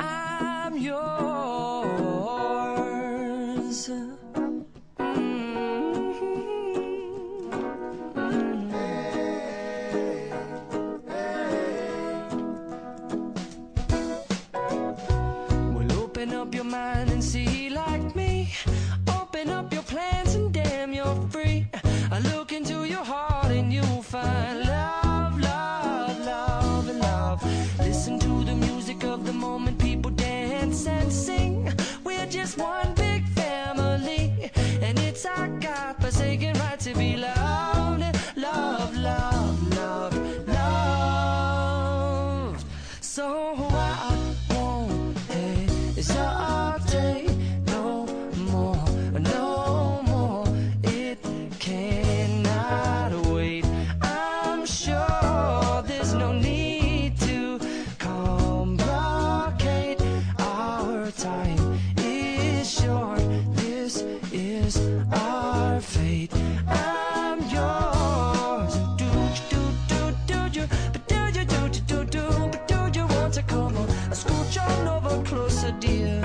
I'm yours. Mm-hmm. Well, open up your mind and see come on? On over closer, dear,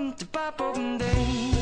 Ba-da-bum-da-ba-bum-ding.